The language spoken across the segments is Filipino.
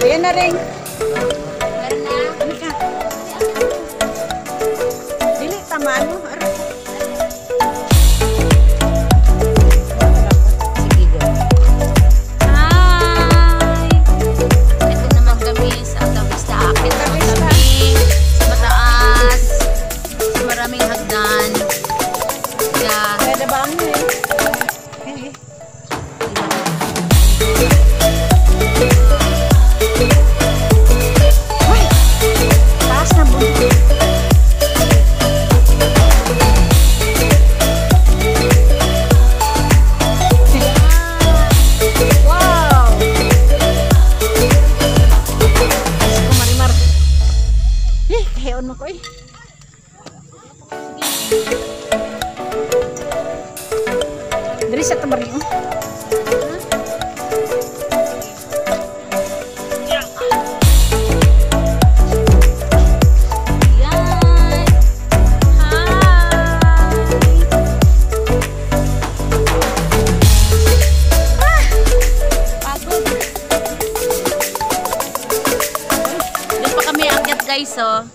Ayan na rin. daon mo ko eh. Diri sa tabari oh. mo. guys, so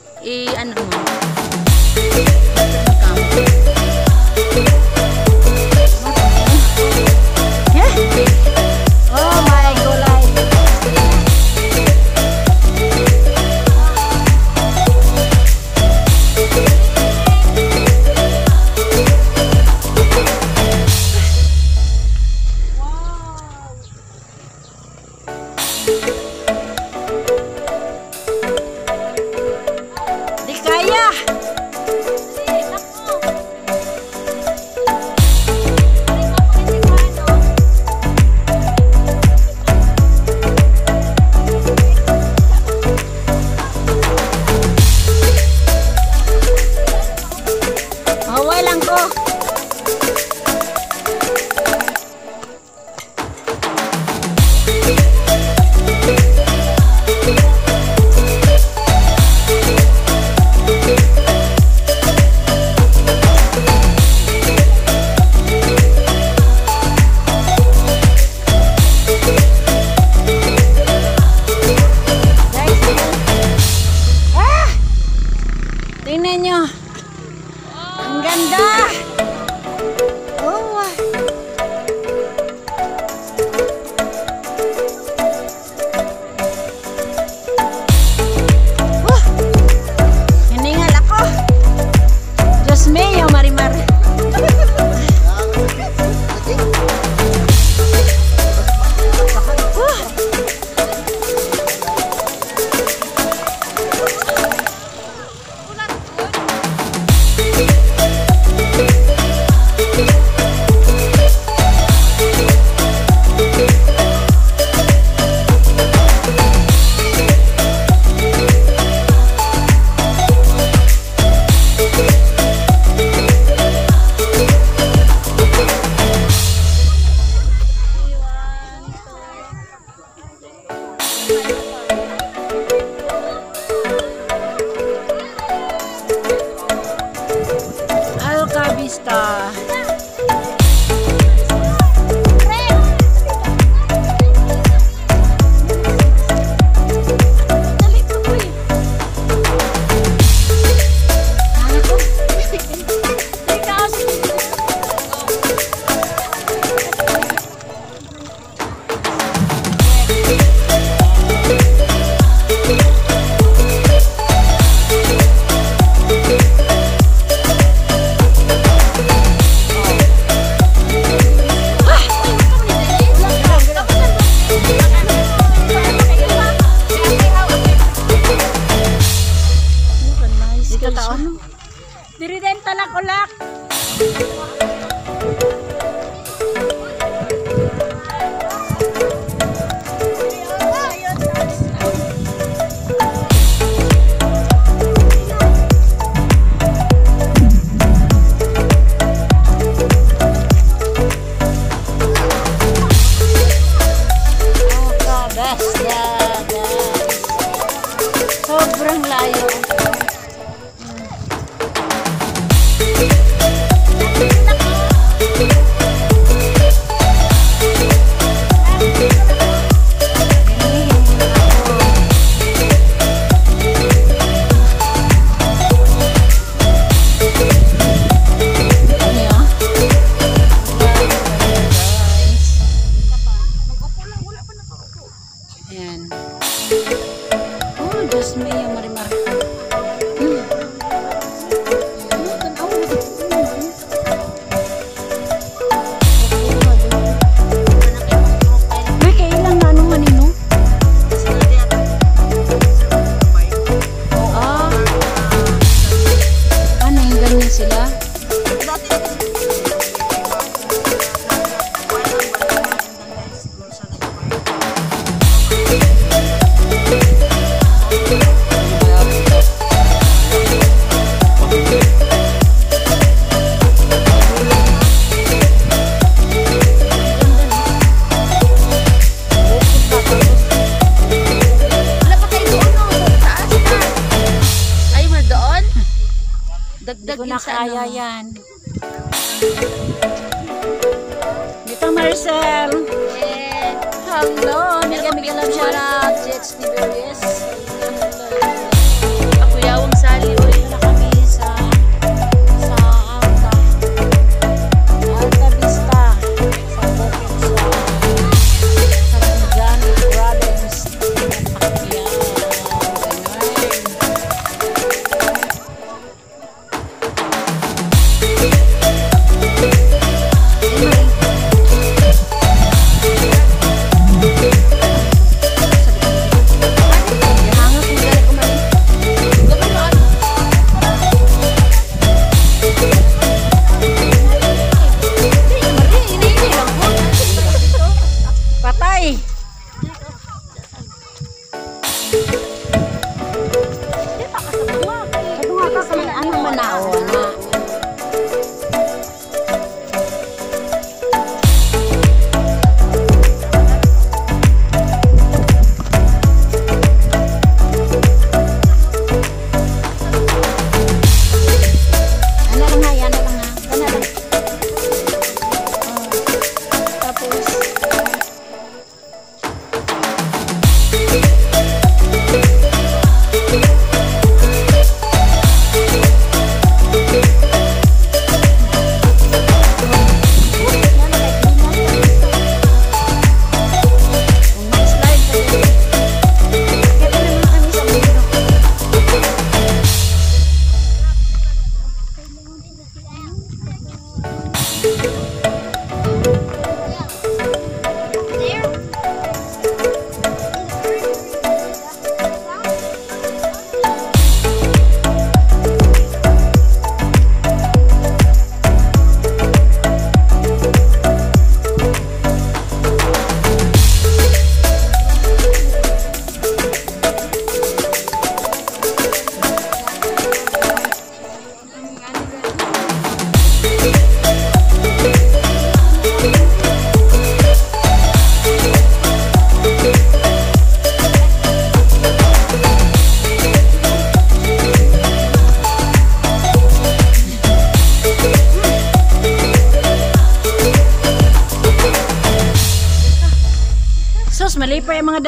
Ayayan.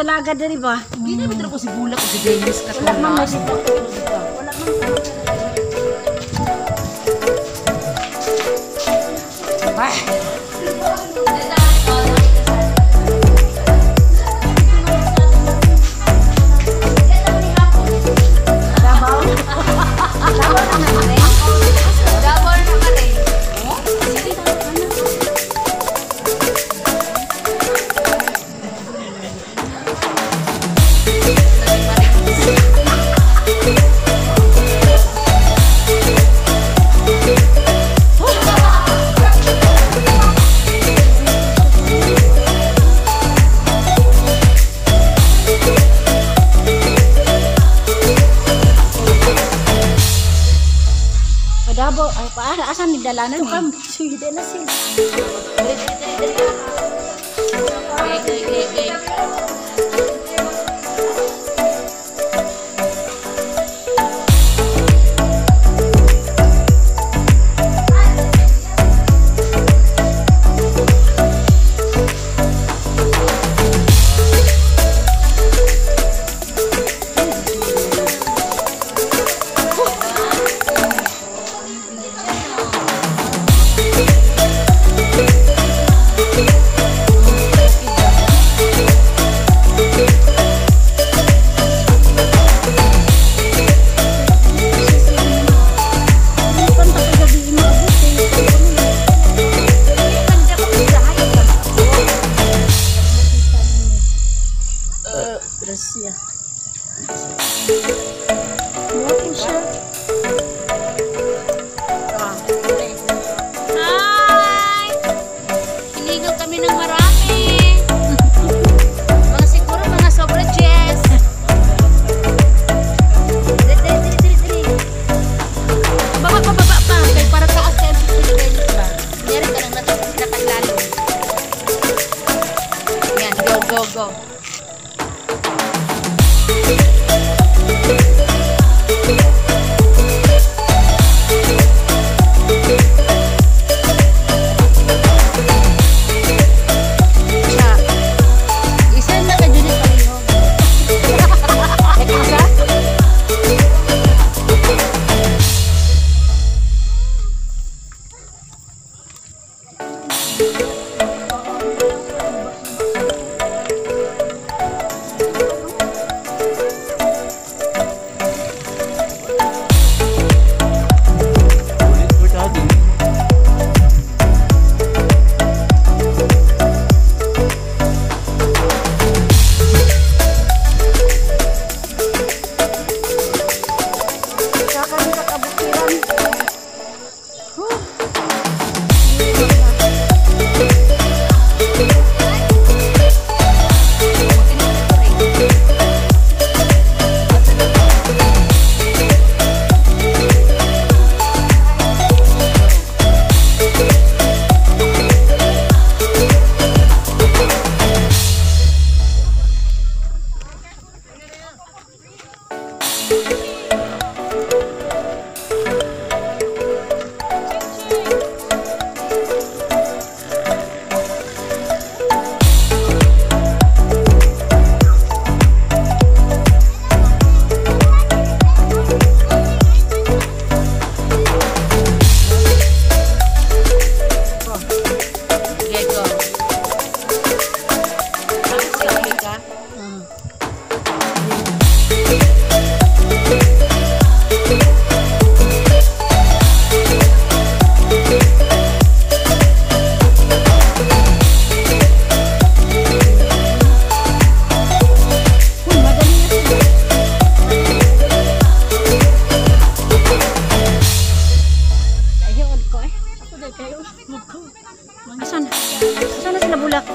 dalaga diri ba? Hindi mm. na ko si bulak ko si Dennis katulad. Wala ng marami. Asan? Asan na sila bulak?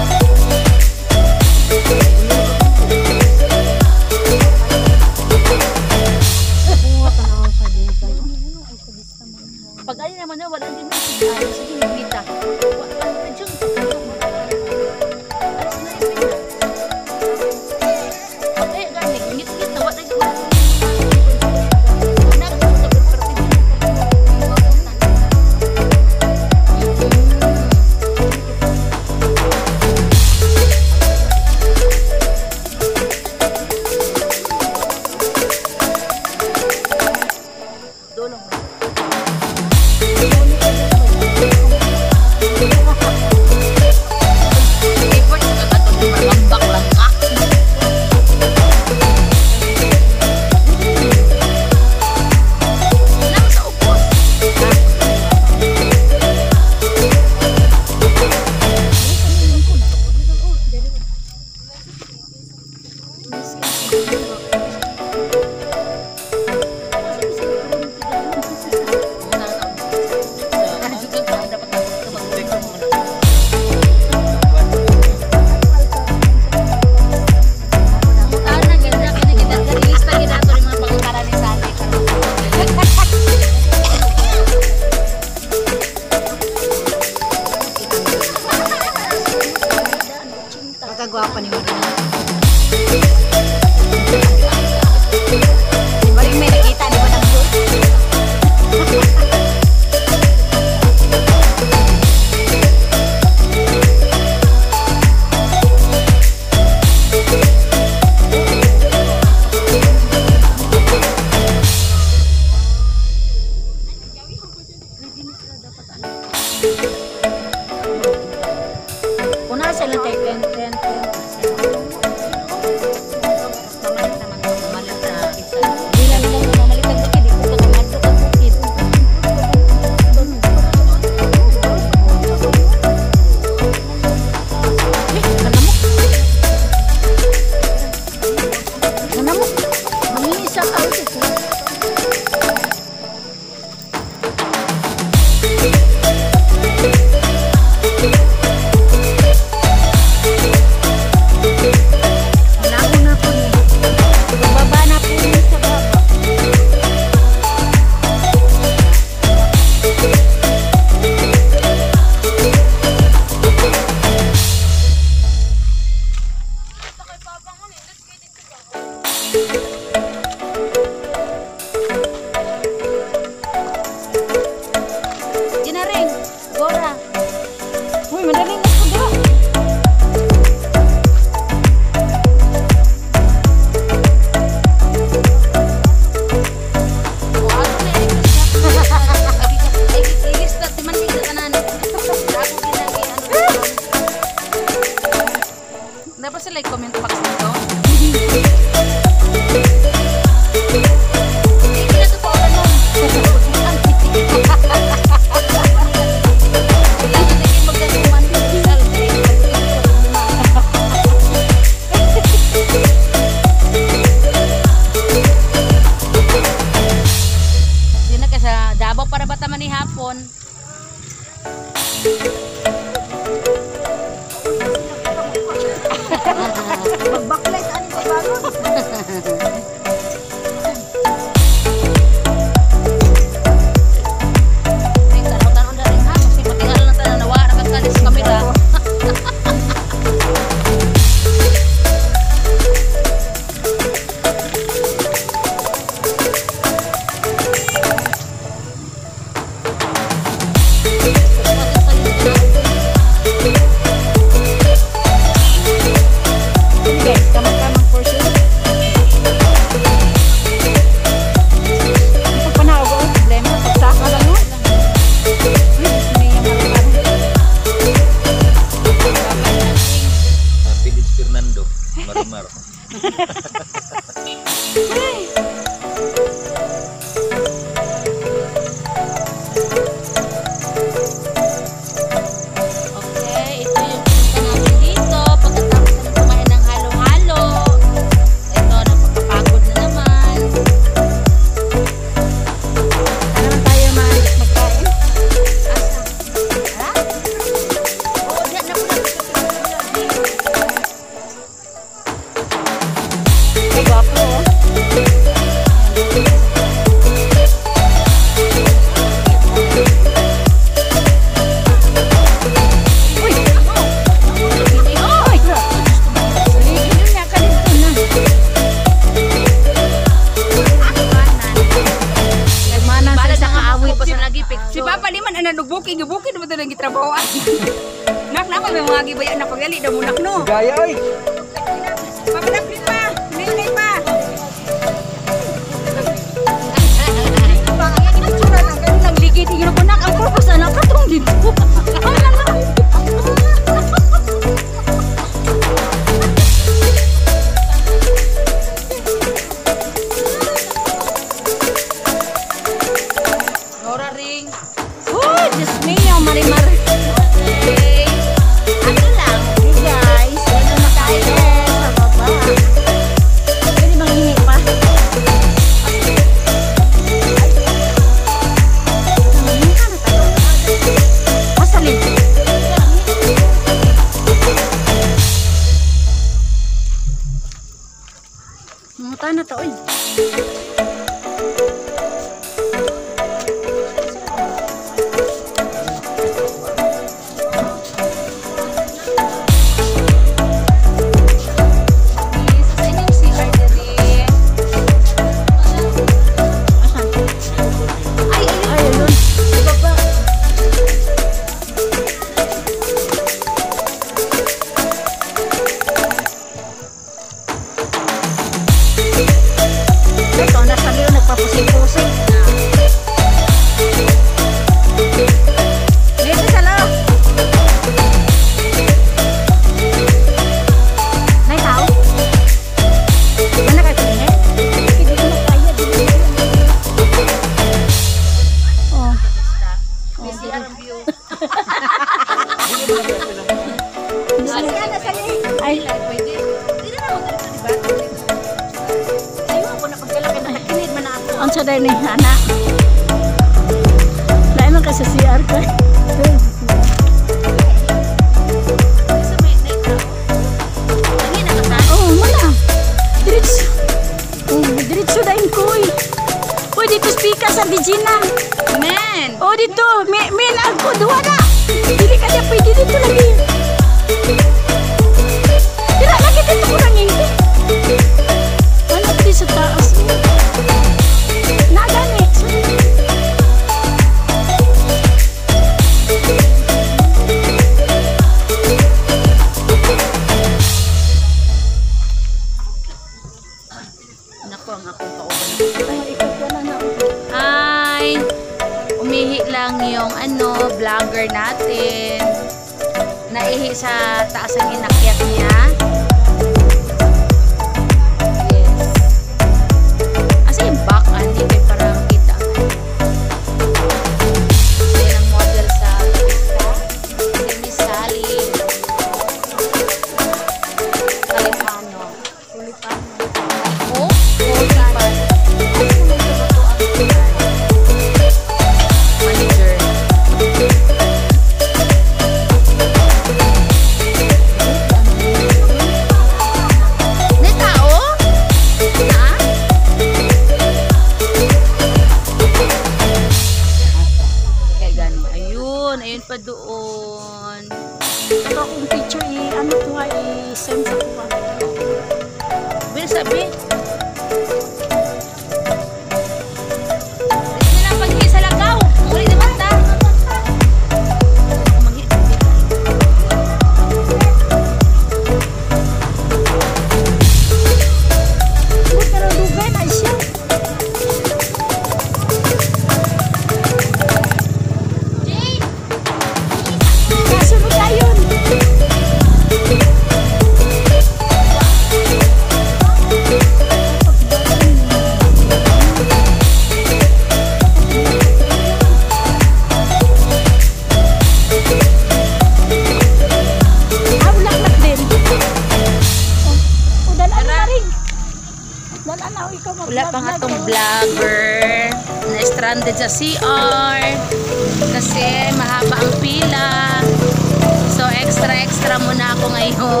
my home.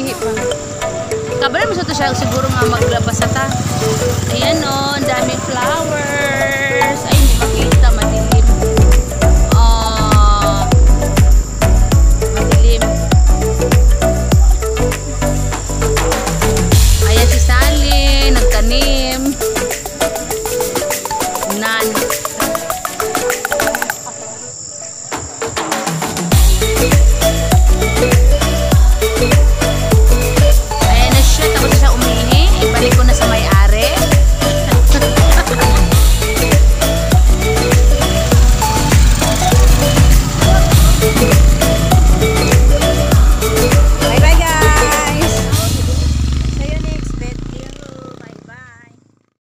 dihi pa. Kabalay mo sa to siya, siguro nga maglabas ata. Ayan o, oh, ang daming flower.